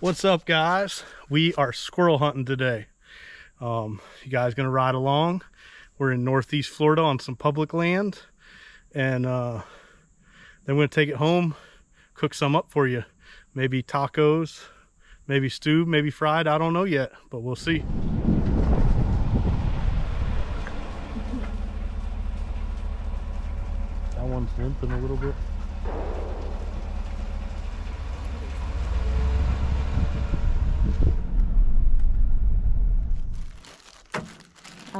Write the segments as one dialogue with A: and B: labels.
A: What's up, guys? We are squirrel hunting today. Um, you guys gonna ride along? We're in Northeast Florida on some public land, and uh, then we're gonna take it home, cook some up for you. Maybe tacos, maybe stew, maybe fried. I don't know yet, but we'll see. That one's limping a little bit.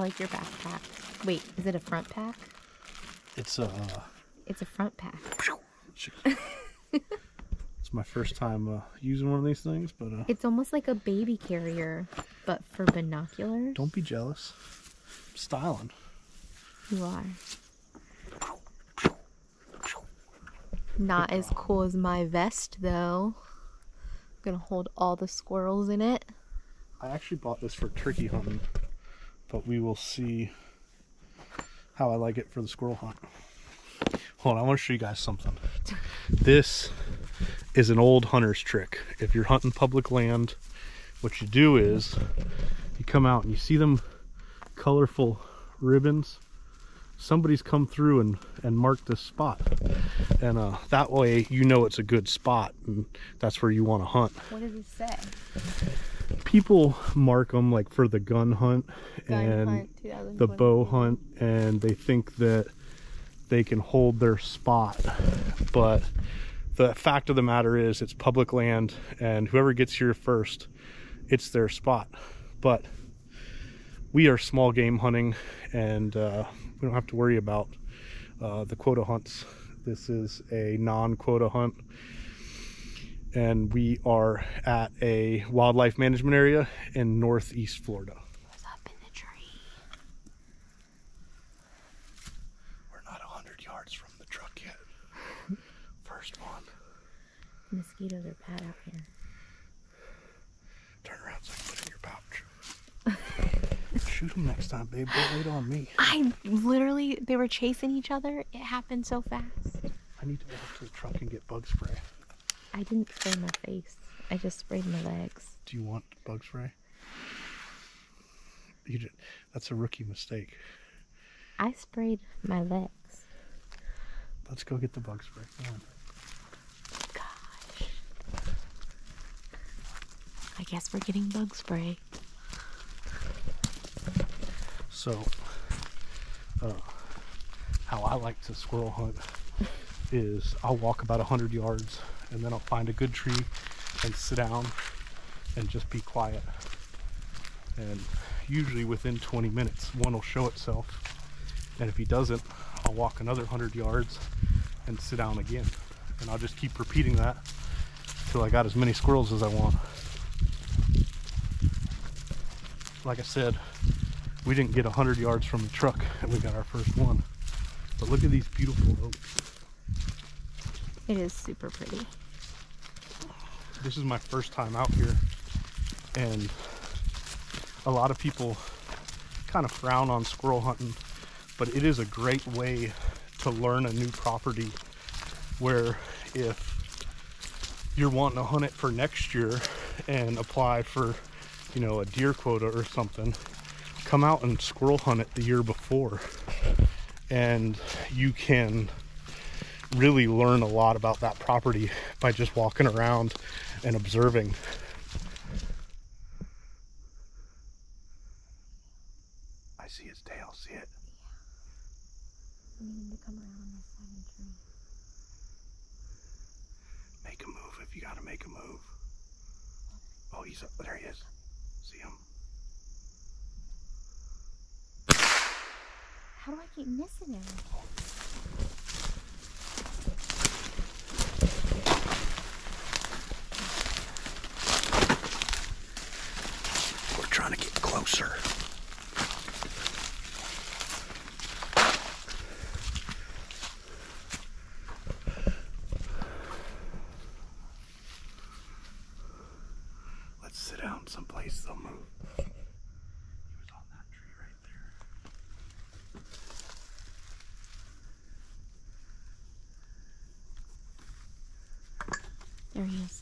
B: Like your backpack. Wait, is it a front pack?
A: It's uh,
B: It's a front pack.
A: it's my first time uh, using one of these things, but uh,
B: It's almost like a baby carrier, but for binoculars.
A: don't be jealous. I'm styling.
B: You are. Not as cool as my vest, though. I'm gonna hold all the squirrels in it.
A: I actually bought this for turkey hunting, but we will see how I like it for the squirrel hunt. Hold on, I want to show you guys something. This is an old hunter's trick. If you're hunting public land, what you do is you come out and you see them colorful ribbons. Somebody's come through and, and marked this spot. And uh, that way you know it's a good spot and that's where you want to hunt.
B: What does it say?
A: People mark them like for the gun hunt and the bow hunt and they think that they can hold their spot. But the fact of the matter is it's public land and whoever gets here first it's their spot. But we are small game hunting and uh, we don't have to worry about uh, the quota hunts. This is a non-quota hunt and we are at a wildlife management area in northeast Florida.
B: What's up in the tree?
A: We're not 100 yards from the truck yet. First one.
B: Mosquitoes are bad out here.
A: Turn around so I can put it in your pouch. Shoot them next time, babe. Don't wait on me.
B: I literally, they were chasing each other. It happened so fast.
A: I need to walk to the truck and get bug spray.
B: I didn't spray my face. I just sprayed my legs.
A: Do you want bug spray? You did. That's a rookie mistake.
B: I sprayed my legs.
A: Let's go get the bug spray. Come on.
B: Gosh. I guess we're getting bug spray.
A: So, uh, how I like to squirrel hunt is I'll walk about 100 yards and then I'll find a good tree and sit down and just be quiet. And usually within 20 minutes, one will show itself. And if he doesn't, I'll walk another 100 yards and sit down again. And I'll just keep repeating that until I got as many squirrels as I want. Like I said, we didn't get 100 yards from the truck and we got our first one. But look at these beautiful oaks.
B: It is super pretty.
A: This is my first time out here and a lot of people kind of frown on squirrel hunting, but it is a great way to learn a new property where if you're wanting to hunt it for next year and apply for, you know, a deer quota or something, come out and squirrel hunt it the year before. And you can really learn a lot about that property by just walking around and observing. I see its tail, see it?
B: We need to come around on this side of the tree.
A: Make a move if you gotta make a move. Oh, he's up there. He is. See him?
B: How do I keep missing him?
A: Oh, We're trying to get closer. Let's sit down someplace they'll move. He was on that tree right there.
B: There he is.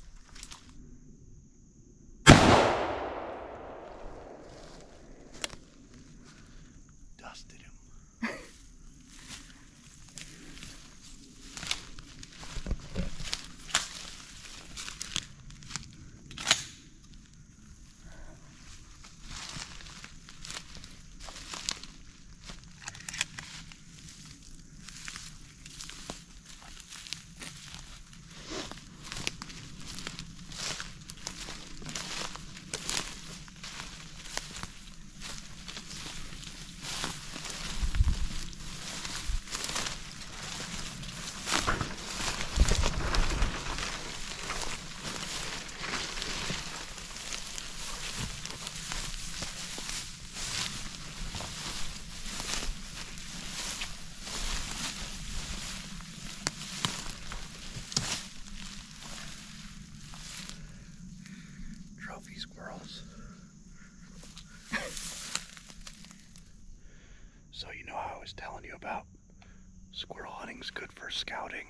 A: Good for scouting.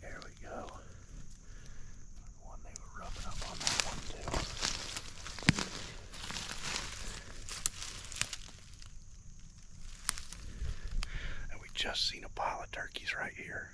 A: There we go. One they were rubbing up on that one too. And we just seen a pile of turkeys right here.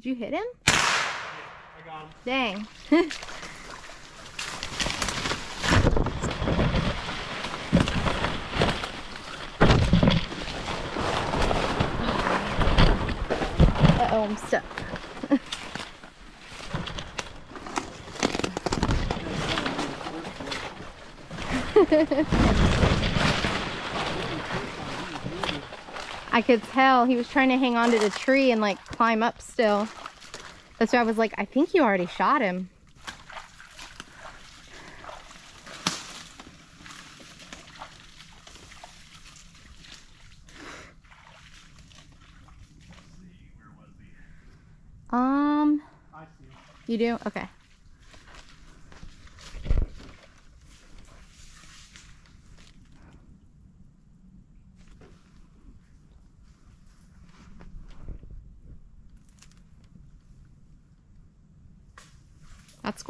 B: Did you hit him?
A: Yeah, I got him.
B: Dang. Uh-oh, I'm stuck. I could tell he was trying to hang on to the tree and like climb up still. That's why I was like, I think you already shot him. Um, you do? Okay.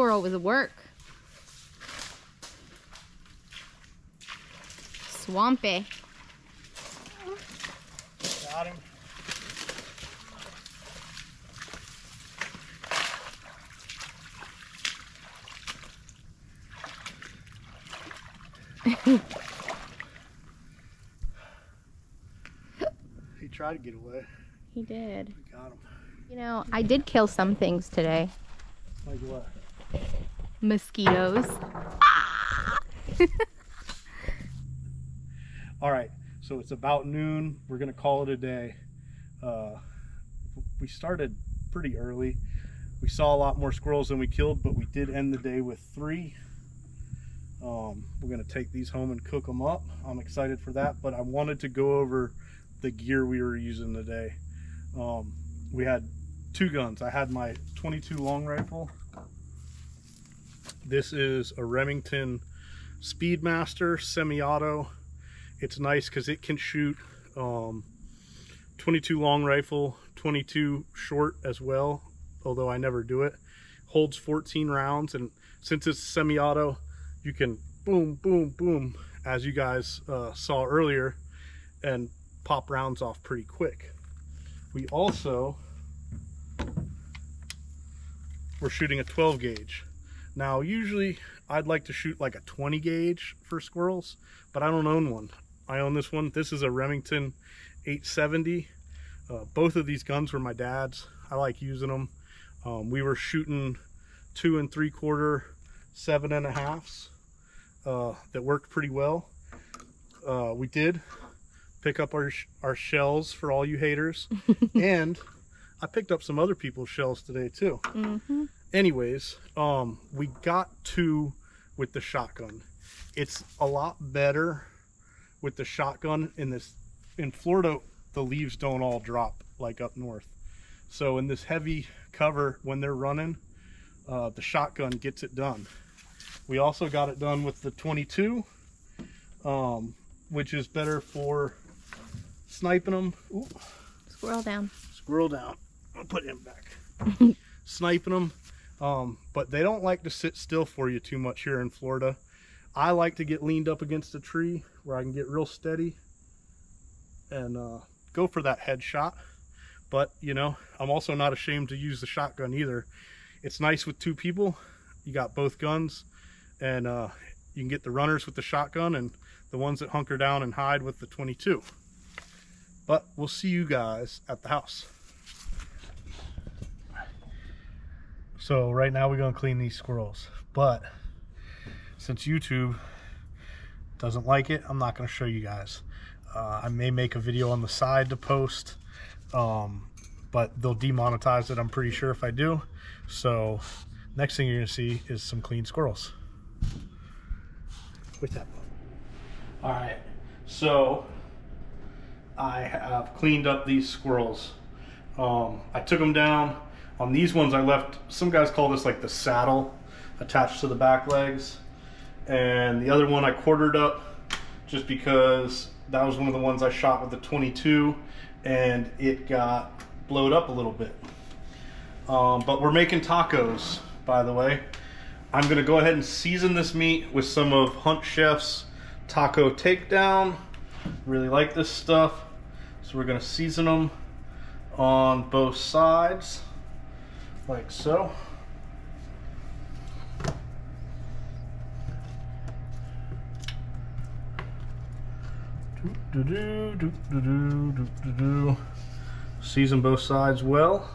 B: Squirrel was a work. Swampy.
A: Got him. he tried to get away.
B: He did.
A: We got him.
B: You know, I did kill some things today.
A: Like what?
B: Mosquitoes.
A: All right, so it's about noon. We're gonna call it a day. Uh, we started pretty early. We saw a lot more squirrels than we killed, but we did end the day with three. Um, we're gonna take these home and cook them up. I'm excited for that, but I wanted to go over the gear we were using today. Um, we had two guns. I had my 22 long rifle. This is a Remington Speedmaster semi-auto. It's nice because it can shoot um, 22 long rifle, 22 short as well, although I never do it. Holds 14 rounds, and since it's semi-auto, you can boom, boom, boom, as you guys uh, saw earlier, and pop rounds off pretty quick. We also we're shooting a 12 gauge. Now, usually I'd like to shoot like a 20 gauge for squirrels, but I don't own one. I own this one. This is a Remington 870. Uh, both of these guns were my dad's. I like using them. Um, we were shooting two and three quarter, seven and a halfs uh, that worked pretty well. Uh, we did pick up our, our shells for all you haters. and I picked up some other people's shells today too.
B: Mm-hmm.
A: Anyways, um, we got two with the shotgun. It's a lot better with the shotgun in this. In Florida, the leaves don't all drop like up north. So in this heavy cover, when they're running, uh, the shotgun gets it done. We also got it done with the 22, um, which is better for sniping them. Ooh,
B: Squirrel down.
A: squirrel down. I'll put him back. sniping them. Um, but they don't like to sit still for you too much here in Florida. I like to get leaned up against a tree where I can get real steady and uh, go for that headshot. But, you know, I'm also not ashamed to use the shotgun either. It's nice with two people. You got both guns and uh, you can get the runners with the shotgun and the ones that hunker down and hide with the 22. But we'll see you guys at the house. So right now we're gonna clean these squirrels. But since YouTube doesn't like it, I'm not gonna show you guys. Uh, I may make a video on the side to post, um, but they'll demonetize it, I'm pretty sure, if I do. So next thing you're to see is some clean squirrels. With that. All right, so I have cleaned up these squirrels. Um, I took them down. On these ones I left, some guys call this like the saddle attached to the back legs. And the other one I quartered up just because that was one of the ones I shot with the 22 and it got blowed up a little bit. Um, but we're making tacos, by the way. I'm gonna go ahead and season this meat with some of Hunt Chef's Taco Takedown. Really like this stuff. So we're gonna season them on both sides, like so. Do, do, do, do, do, do, do, do. Season both sides well.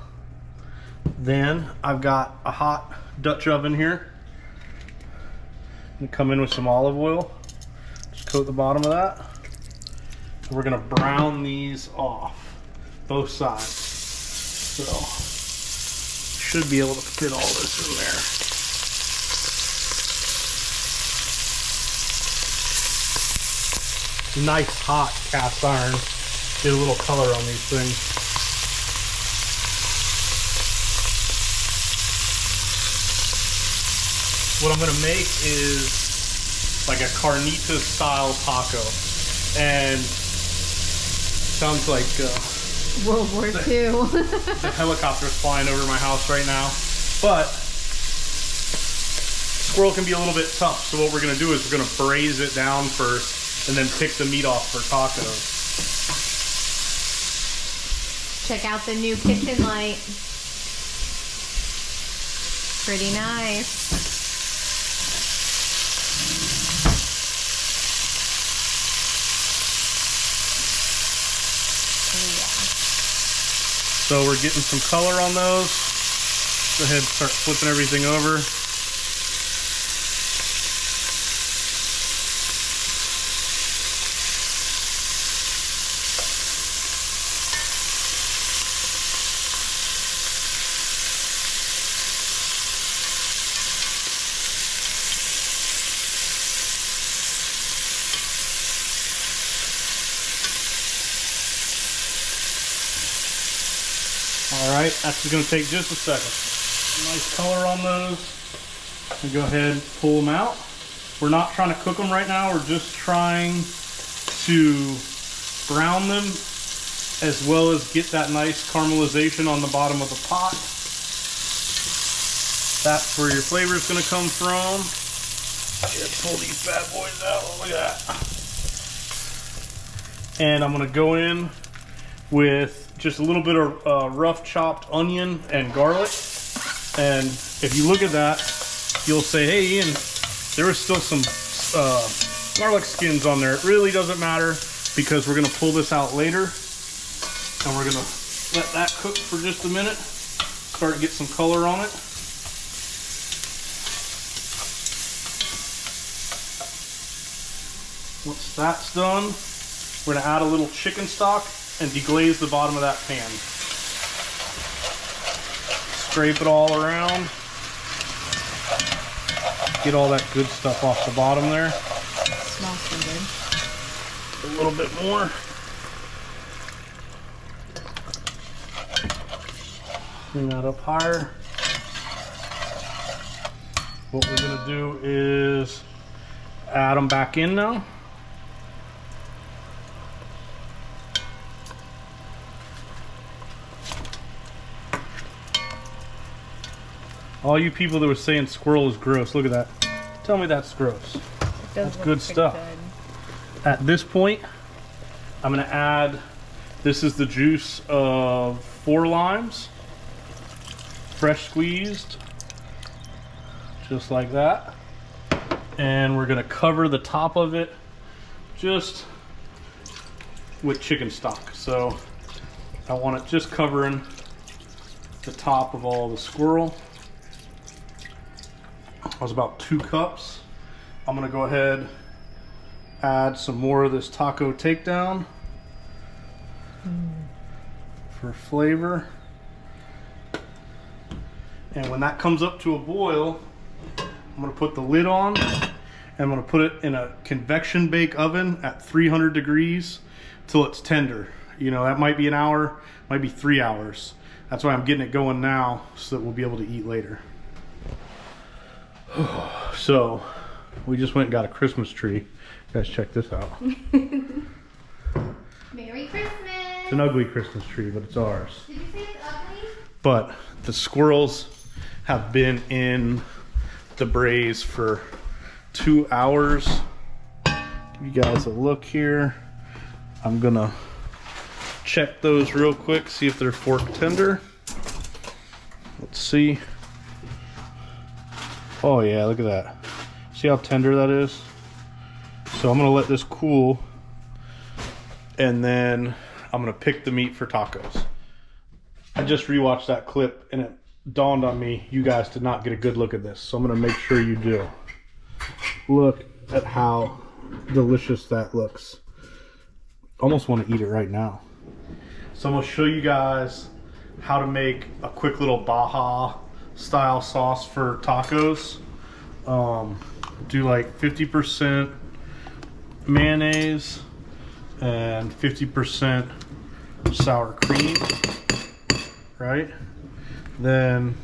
A: Then I've got a hot Dutch oven here. And come in with some olive oil. Just coat the bottom of that. we're gonna brown these off, both sides. So, should be able to fit all this in there. nice hot cast iron. Get a little color on these things. What I'm gonna make is like a carnita style taco. And sounds like uh,
B: World War II.
A: the helicopter's flying over my house right now. But squirrel can be a little bit tough. So what we're gonna do is we're gonna braise it down first and then pick the meat off for tacos.
B: Check out the new kitchen light. Pretty nice.
A: So we're getting some color on those. Go ahead and start flipping everything over. All right, that's just gonna take just a second. Nice color on those. And go ahead pull them out. We're not trying to cook them right now. We're just trying to brown them as well as get that nice caramelization on the bottom of the pot. That's where your flavor is gonna come from. Just pull these bad boys out, look at that. And I'm gonna go in with just a little bit of uh, rough chopped onion and garlic. And if you look at that, you'll say, hey, Ian, there is still some uh, garlic skins on there. It really doesn't matter because we're gonna pull this out later and we're gonna let that cook for just a minute, start to get some color on it. Once that's done, we're gonna add a little chicken stock and deglaze the bottom of that pan. Scrape it all around. Get all that good stuff off the bottom there.
B: Smells so
A: good. A little bit more. Bring that up higher. What we're gonna do is add them back in now. All you people that were saying squirrel is gross, look at that. Tell me that's gross. That's good stuff. Good. At this point, I'm gonna add, this is the juice of four limes, fresh squeezed, just like that. And we're gonna cover the top of it just with chicken stock. So I want it just covering the top of all the squirrel. Was about two cups. I'm gonna go ahead add some more of this taco takedown mm. for flavor. And when that comes up to a boil, I'm gonna put the lid on and I'm gonna put it in a convection bake oven at 300 degrees till it's tender. You know, that might be an hour, might be three hours. That's why I'm getting it going now so that we'll be able to eat later. so, we just went and got a Christmas tree. Guys, check this out.
B: Merry Christmas!
A: It's an ugly Christmas tree, but it's ours. Did you say it's ugly? But the squirrels have been in the braise for two hours. Give you guys a look here. I'm gonna check those real quick, see if they're fork tender. Let's see. Oh yeah, look at that. See how tender that is? So I'm gonna let this cool and then I'm gonna pick the meat for tacos. I just rewatched that clip and it dawned on me you guys did not get a good look at this. So I'm gonna make sure you do. Look at how delicious that looks. Almost want to eat it right now. So I'm gonna show you guys how to make a quick little Baja style sauce for tacos. Um, do like 50% mayonnaise and 50% sour cream, right? Then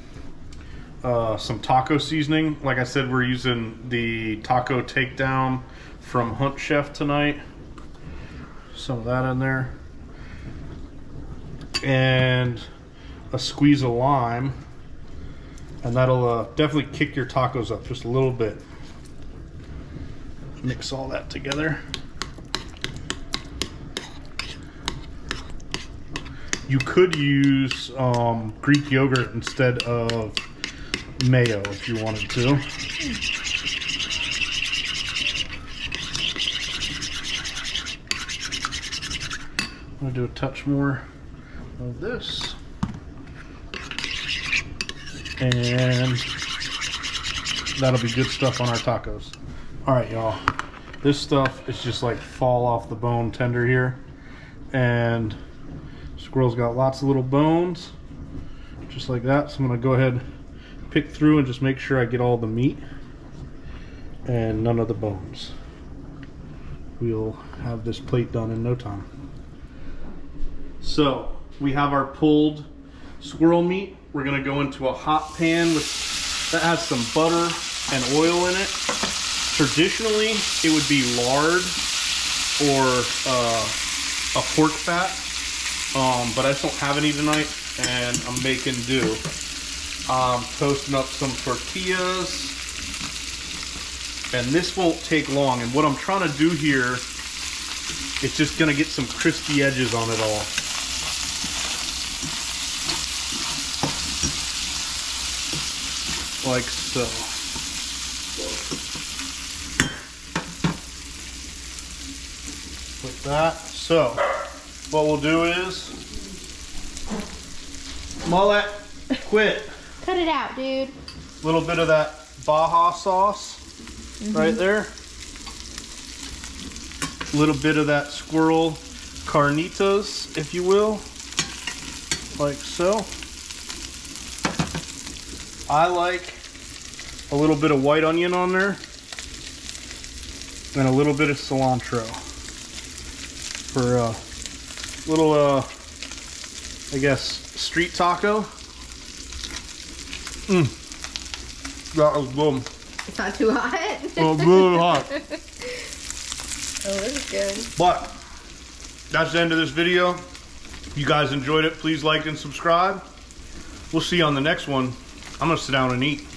A: uh, some taco seasoning. Like I said, we're using the taco takedown from Hunt Chef tonight. Some of that in there. And a squeeze of lime. And that'll uh, definitely kick your tacos up just a little bit. Mix all that together. You could use um, Greek yogurt instead of mayo if you wanted to. I'm to do a touch more of this. And that'll be good stuff on our tacos. All right, y'all. This stuff is just like fall off the bone tender here. And Squirrel's got lots of little bones, just like that. So I'm gonna go ahead, pick through and just make sure I get all the meat and none of the bones. We'll have this plate done in no time. So we have our pulled squirrel meat. We're gonna go into a hot pan with that has some butter and oil in it. Traditionally, it would be lard or uh, a pork fat um, but I just don't have any tonight, and I'm making do. I'm toasting up some tortillas, and this won't take long. And what I'm trying to do here, it's just gonna get some crispy edges on it all. Like so. Like that. So, what we'll do is, mullet, quit.
B: Cut it out, dude.
A: A little bit of that Baja sauce mm -hmm. right there. A little bit of that squirrel carnitas, if you will, like so. I like a little bit of white onion on there and a little bit of cilantro for uh, little, uh, I guess, street taco. Mmm. That was boom.
B: It's not too hot?
A: oh, it's really hot.
B: Oh, this is good.
A: But, that's the end of this video. If you guys enjoyed it, please like and subscribe. We'll see you on the next one. I'm to sit down and eat.